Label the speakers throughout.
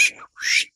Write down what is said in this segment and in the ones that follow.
Speaker 1: shoo, shoo.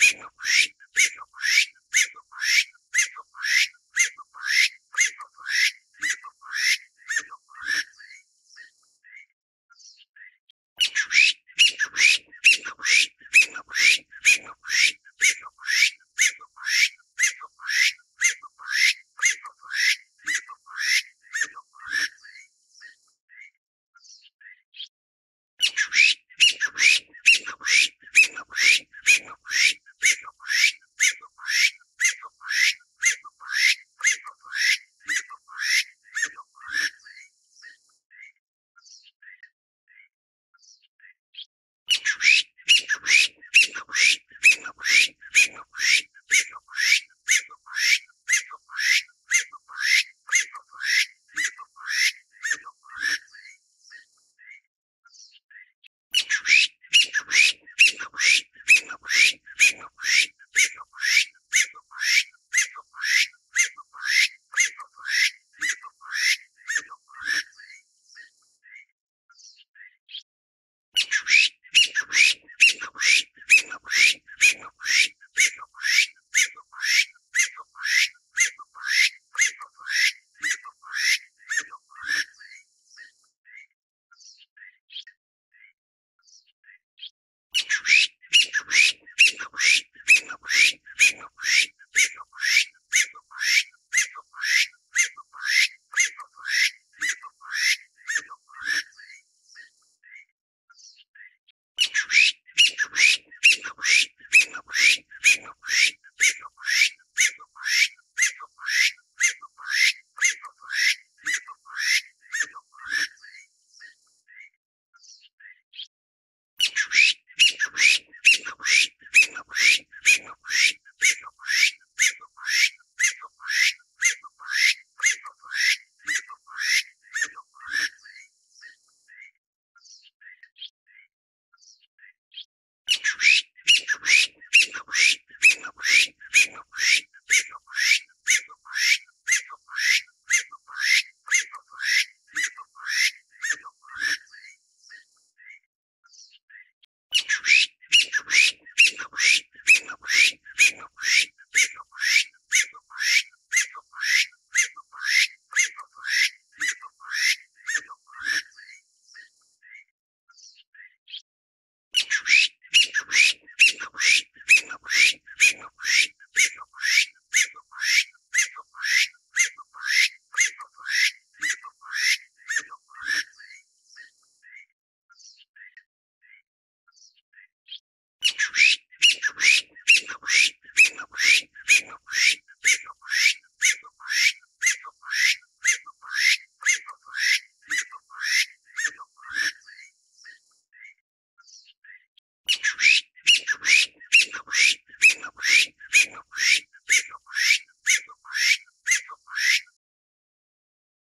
Speaker 1: Shh, shh. shoo, shoo.